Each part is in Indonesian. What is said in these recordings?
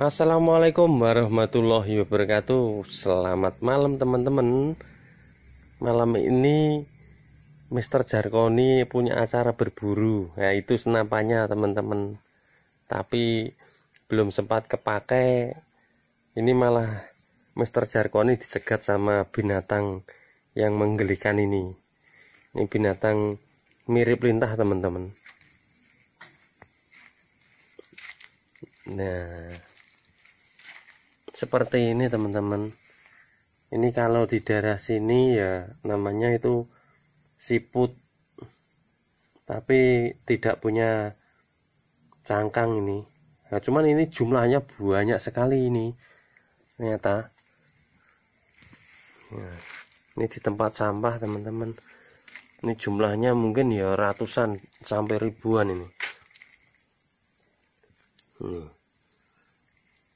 Assalamualaikum warahmatullahi wabarakatuh Selamat malam teman-teman Malam ini Mr. Jarkoni punya acara berburu Ya itu senapannya teman-teman Tapi belum sempat kepake Ini malah Mr. Jarkoni dicegat sama binatang yang menggelikan ini Ini binatang mirip lintah teman-teman Nah seperti ini teman-teman. Ini kalau di daerah sini ya namanya itu siput. Tapi tidak punya cangkang ini. Nah, cuman ini jumlahnya banyak sekali ini ternyata. Nah, ini di tempat sampah teman-teman. Ini jumlahnya mungkin ya ratusan sampai ribuan ini. Hmm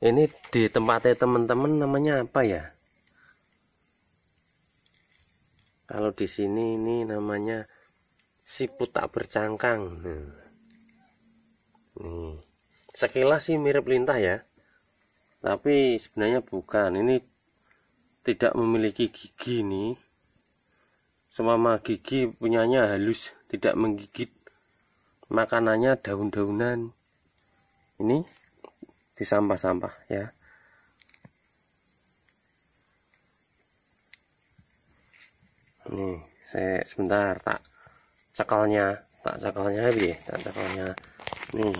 ini di tempatnya teman-teman namanya apa ya? Kalau di sini ini namanya siput tak bercangkang. Nih sekilas sih mirip lintah ya. Tapi sebenarnya bukan. Ini tidak memiliki gigi nih. Semama gigi punyanya halus tidak menggigit. Makanannya daun-daunan. Ini di sampah-sampah ya. Nih saya sebentar tak cekalnya tak cekalnya ya? Tak cekalnya nih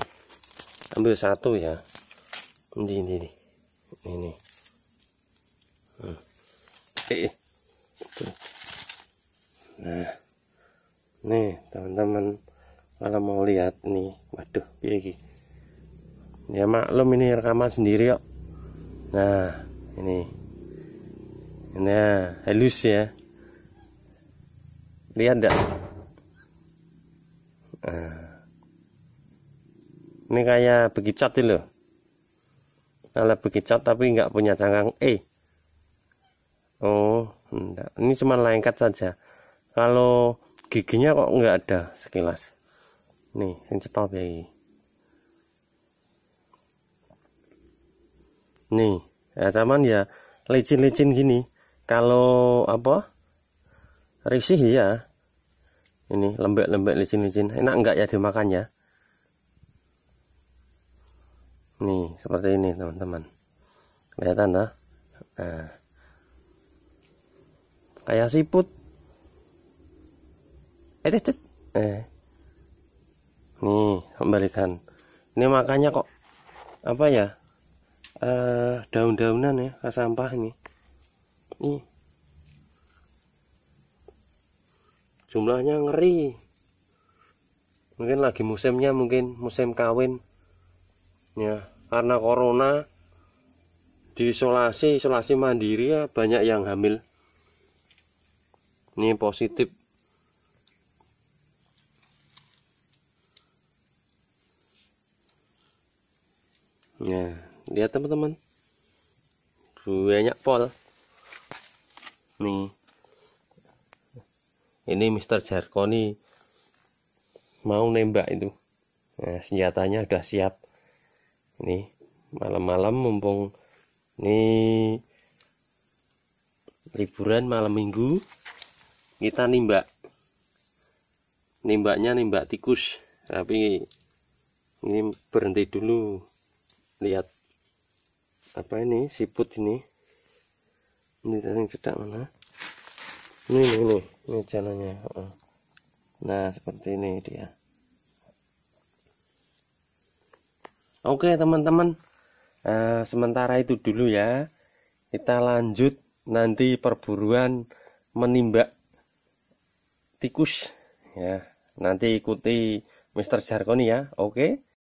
ambil satu ya. Ini ini ini ini. Eh. nah nih teman-teman kalau mau lihat nih waduh piye ya maklum ini rekaman sendiri kok. Nah ini. Nah halus ya. Lihat enggak nah. ini kayak begicot loh. Kalau begicot tapi nggak punya cangkang eh oh enggak. ini cuma lengket saja. Kalau giginya kok nggak ada sekilas. Nih yang cetop ya ini nih ya cuman ya licin-licin gini. Kalau apa? Risih ya. Ini lembek-lembek licin-licin. Enak enggak ya dimakan ya? Nih seperti ini teman-teman. Kelihatan dah nah. Kayak siput. Eh, eh, eh. nih kembalikan. Ini makanya kok apa ya uh, daun-daunan ya ke sampah ini. Nih jumlahnya ngeri. Mungkin lagi musimnya mungkin musim kawin. Ya karena corona diisolasi isolasi mandiri ya banyak yang hamil. Ini positif. Ya lihat teman-teman. Banyak pol. Nih. Ini Mister Jarkoni mau nembak itu. Nah, senjatanya udah siap. Ini malam-malam mumpung ini liburan malam minggu kita nimbak. Nimbaknya nimbak tikus. Tapi ini berhenti dulu. Lihat apa ini? Siput ini. Ini yang cedak mana? Ini ini ini, ini jalannya nah seperti ini dia. Oke teman-teman. Uh, sementara itu dulu ya. Kita lanjut nanti perburuan menimbak tikus. Ya nanti ikuti Mr. Jarkoni ya. Oke